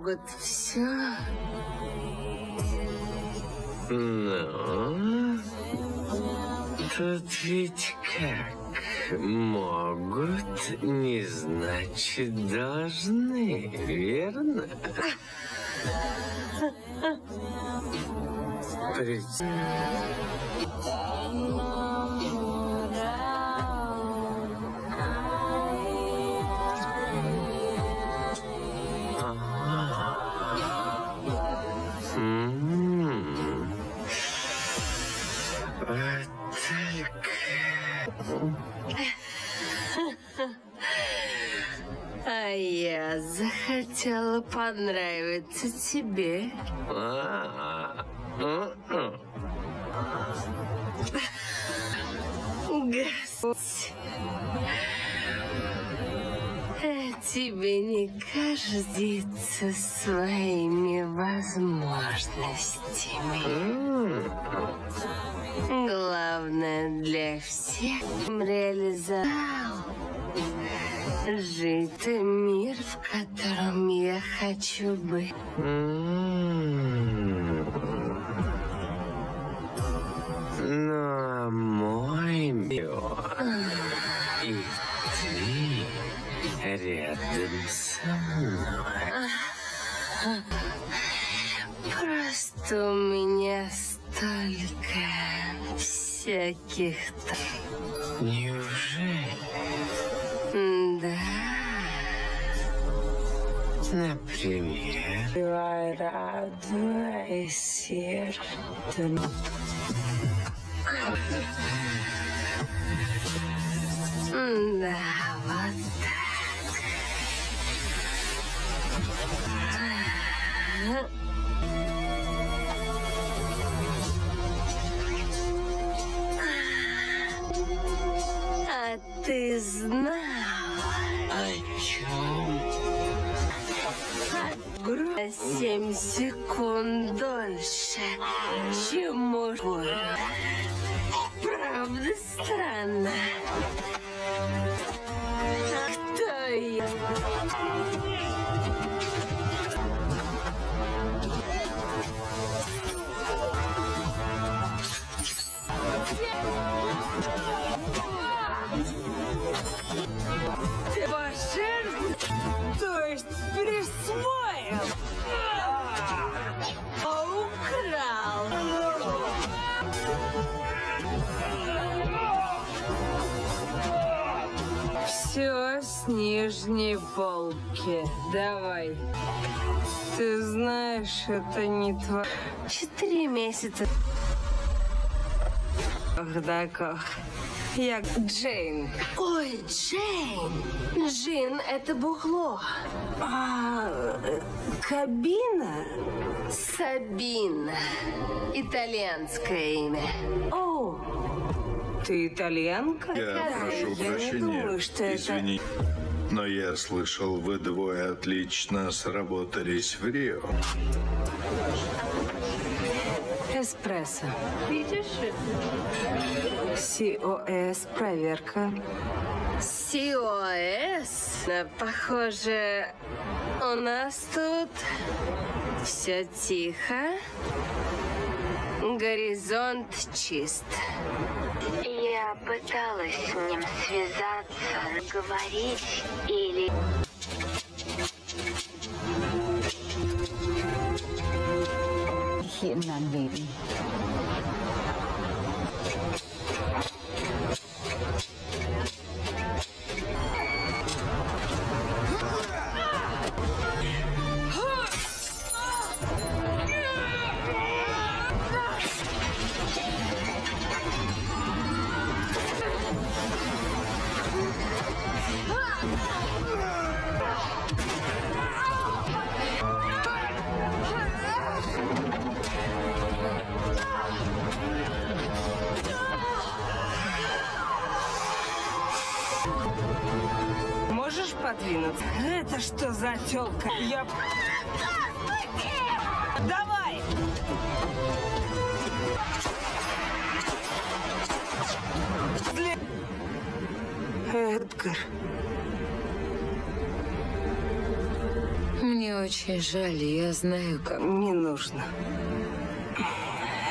могут все. Ну, тут ведь как? Могут, не значит должны, верно? Пред- захотела понравиться тебе. Господь. А тебе не кажется своими возможностями? Главное для всех реализовал жить мир, в котором я хочу быть. М. Но мой мир и ты рядом со мной. Просто у меня столько всяких... т- Родное сердце. Да, вот так. А ты знал? О чем? На семь секунд дольше, чем можно. Правда странно? Кто я? Ты пожертвовал? То есть присвоил? Нижней полки. Давай. Ты знаешь, это не твое. Четыре месяца. Ох, да как. Я Джейн. Ой, Джейн. Джин — это бухло. А, кабина? Сабина. Итальянское имя. О, ты итальянка? Я Да, прошу я не прощения. думаю, что это... Но я слышал, вы двое отлично сработались в Рио. Эспрессо. Видишь? СОС, проверка. СОС? Похоже, у нас тут все тихо. Горизонт чист. Я пыталась с ним связаться, говорить или... Hiện là vì 11. Это что за телка? Я... Господи! Давай! Эдгар. Мне очень жаль, я знаю, как... Не нужно.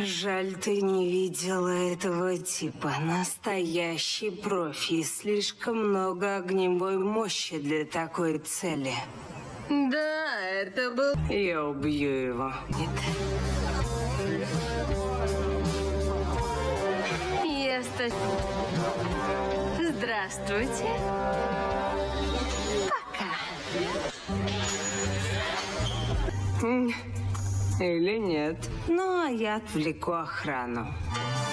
Жаль, ты не видела этого типа. Настоящий профи. Слишком много огневой мощи для такой цели. Да, это был... Я убью его. Я ста... Здравствуйте. Или нет. Ну, а я отвлеку охрану.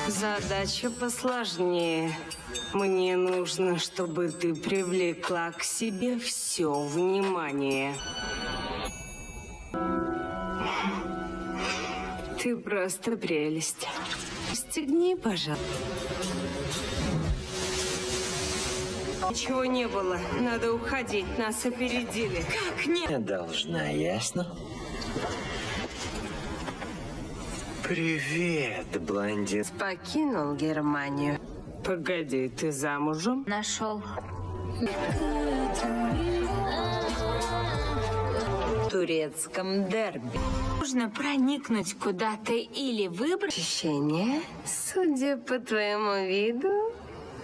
Задача посложнее. Мне нужно, чтобы ты привлекла к себе все внимание. Ты просто прелесть. Стегни, пожалуйста. Ничего не было. Надо уходить. Нас опередили. Как не... Должна, ясно? Привет, блондин. Покинул Германию. Погоди, ты замужем? Нашел. В турецком дерби. Нужно проникнуть куда-то или выбрать... Ощущение, судя по твоему виду,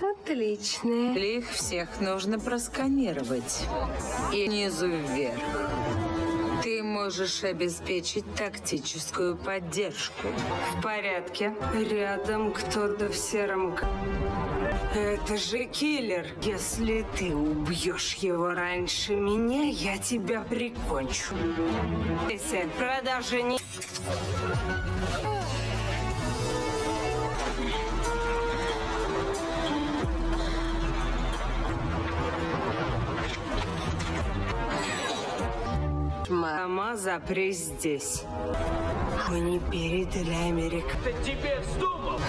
отличное. Их всех нужно просканировать. И низу вверх. Можешь обеспечить тактическую поддержку. В порядке. Рядом кто-то в сером... Это же киллер. Если ты убьешь его раньше меня, я тебя прикончу. Если Продажи не... Ма- Сама запрись здесь. Мы не передали Америку. тебе вздумал?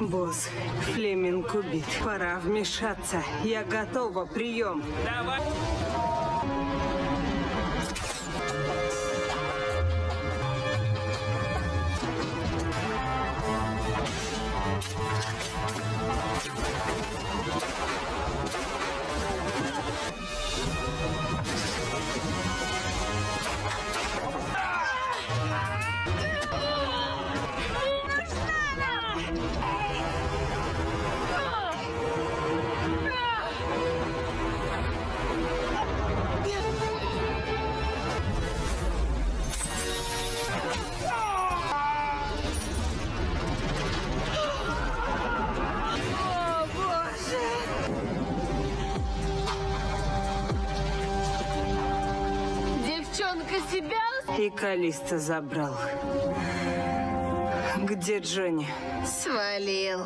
Босс, Флеминг убит. Пора вмешаться. Я готова. Прием. Давай. Девчонка себя И Калиста забрал. Где Джонни? свалил.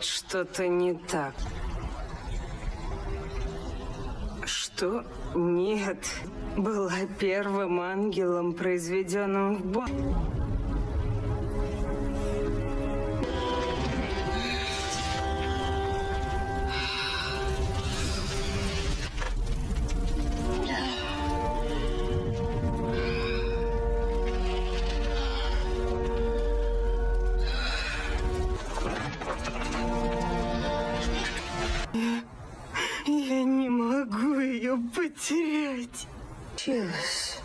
Что-то не так. Что? Нет. Была первым ангелом, произведенным в бо... Чус.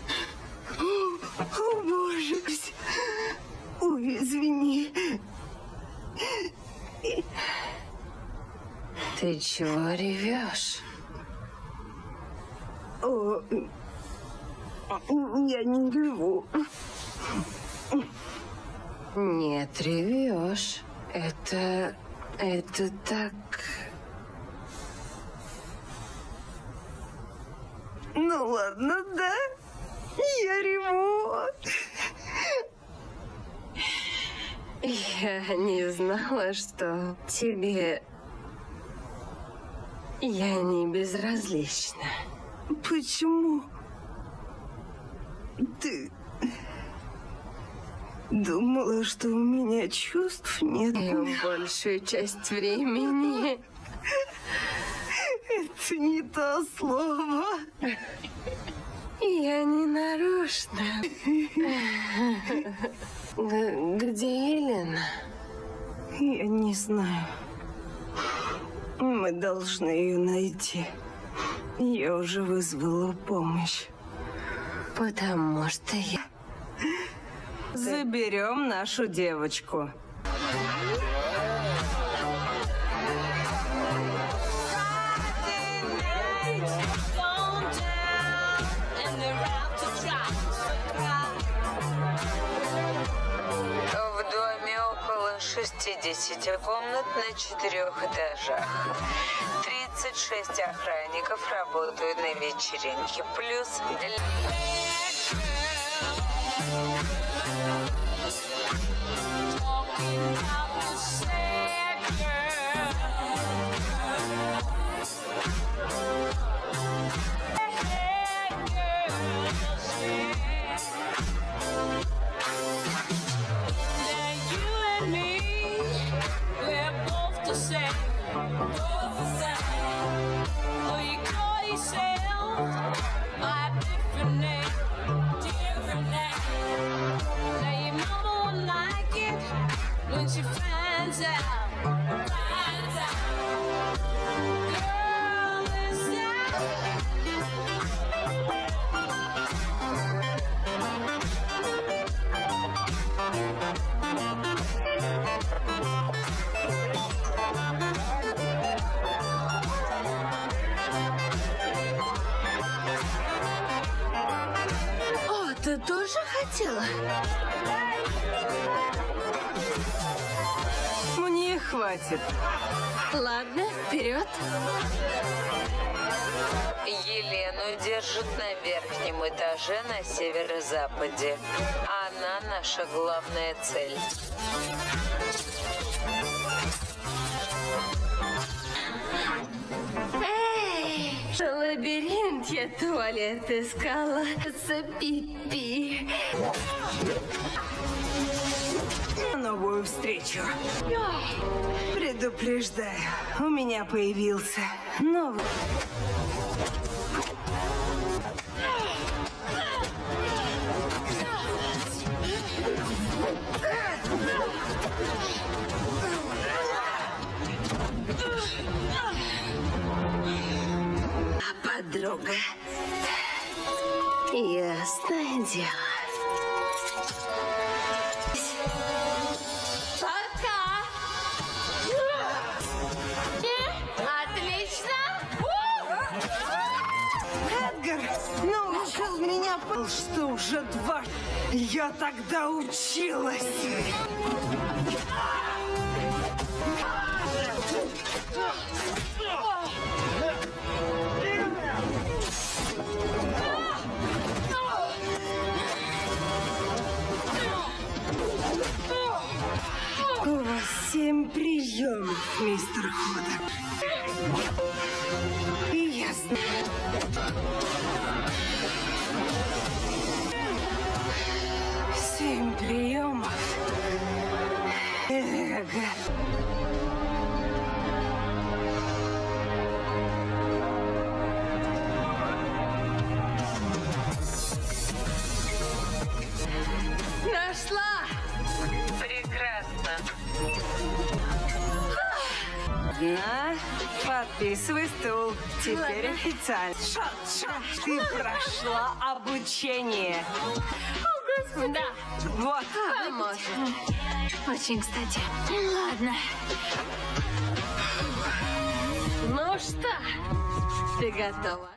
О, боже. Ой, извини. Ты чего ревешь? О, я не реву. Нет, ревешь. Это... это так... Ну ладно, да. Я реву. Я не знала, что тебе... Я не безразлична. Почему? Ты думала, что у меня чувств нет? И большую часть времени... Это не то слово. Я не нарочно. Где Елена? Я не знаю. Мы должны ее найти. Я уже вызвала помощь. Потому что я... Заберем нашу девочку. 50 комнат на четырех этажах. 36 охранников работают на вечеринке. Плюс... Whoa. Тоже хотела? Мне хватит. Ладно, вперед. Елену держат на верхнем этаже на северо-западе. Она наша главная цель. Я туалет искала. За пипи. На новую встречу. Предупреждаю, у меня появился новый. Уже два. Я тогда училась. У вас семь приемов, мистер Ходок. Ясно. Семь приемов. Эго. Нашла! Прекрасно. На, подписывай стул. Теперь официально. Шат, шат, ты прошла обучение. Да, Вот. Поможет. очень кстати. Ладно. Ну что, ты готова?